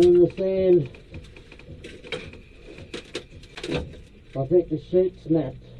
In the sand. I think the sheet snapped.